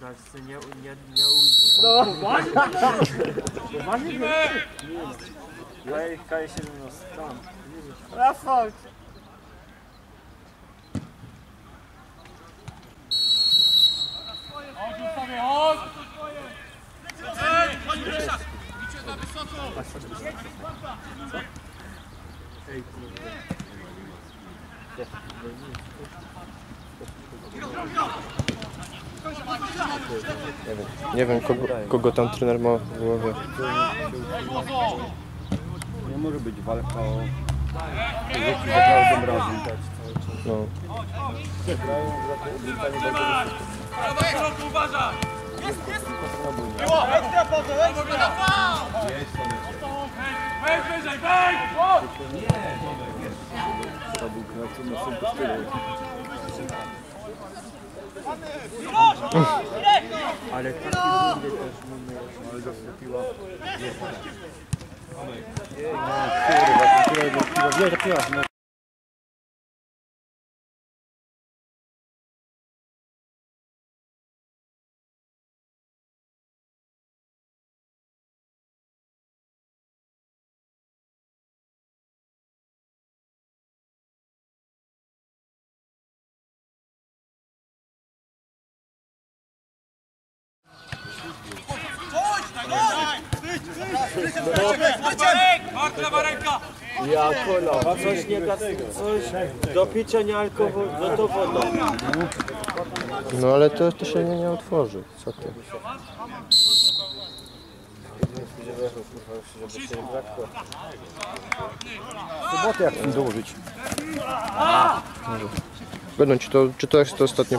Tak, co nie, nie, nie ujmuj. Kaj, kaj 17. Tam. Rafał! Ej, kurde. Nie wiem, kogo, kogo tam trener ma w głowie. Nie może być walka o... Wieki zagrałbym razem. Tak, cały czas. No. Grają za to odliczanie bardzo To był na na tym kosztuje. Ale rundy też numer. Ale zastąpiła. Kurwa, to tyle do piwa. Ja kola, coś nie da, coś do picia nie alkohol, no to woda. No ale to, to się nie, nie otworzy. Co ty? W sobotę jak chcę dołożyć. Będą ci to, czy to jest to ostatnie,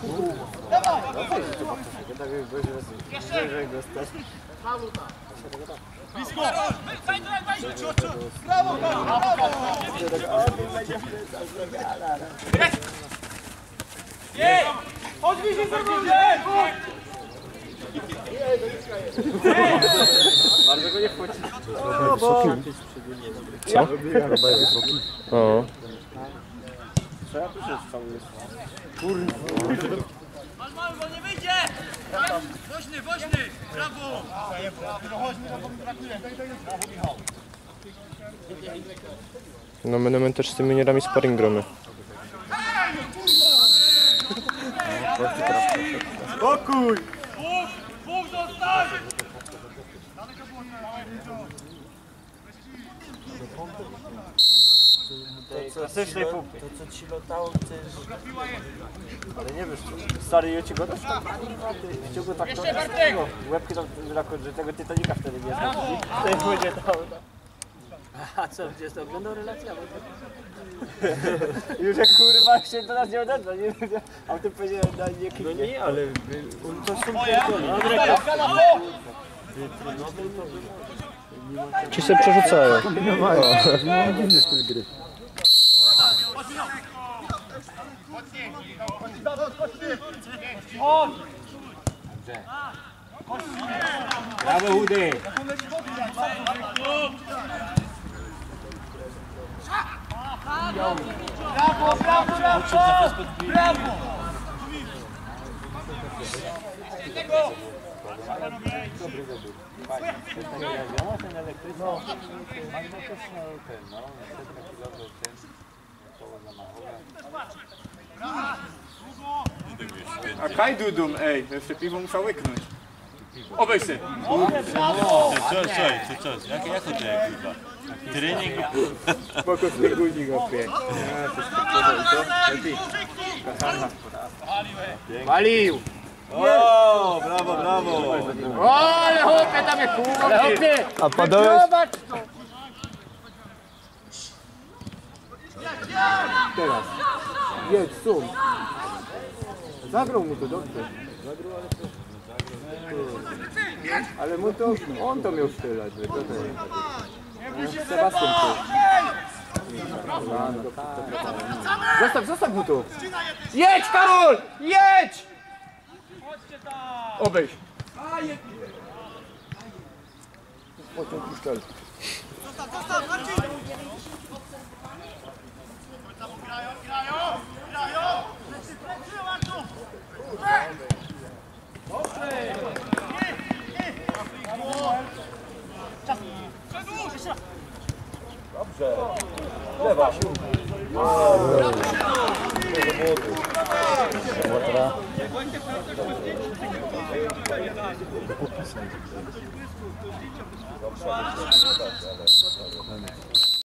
czy to jest to? No dobry konowy. Co? Chyba jest wysoki. Co ja tu się cały jest? Woźny, woźny! Brawo! no my, my też z tymi nierami sparring gromy. Spokój! Bóg! Bóg zostań! Klasycznej To, punkty. to co ci lotało, to jest... Ale nie wiesz, stary ja ci go też tam ściągnął tak to tego. Łebki tam rakot, że tego Titanica wtedy nie znam. Wtedy będzie to. A co, gdzie jest oglądał relacja? Już jak kurwa się do nas nie odezwa, nie A on tym powiedział na nie No kliknie. nie, ale on to są pierdolone. Ci się przerzucają. No dziwny styl gry. Brawo Hudy! Brawo, brawo, brawo! Brawo! A kaj dudum, ej, jeszcze piwo muszę łyknąć. Obej się. Co, co, co, co, jak, jak to dzieje, kurwa? Trening, Spoko z tej guzik opie. O, brawo, brawo. Ale chłopie, tam jest chłopie, A padałeś? Teraz. Jedź, sum. Zagrał mu to dobrze. Zagrał, ale to... Ale mu to, on to miał strzelać, że to jest. Sebastian to. Zostaw, zostaw mu to. Jedź, Karol! Jedź! Obejść. Pociąg pistolet. Zostaw, zostaw, Marcin! Grają, grają, grają! Plecy, plecy, Marcin! Dobrze! Czas! Przedłuż! Jeszcze raz! Dobrze. Lewa. Lewa. Thank you.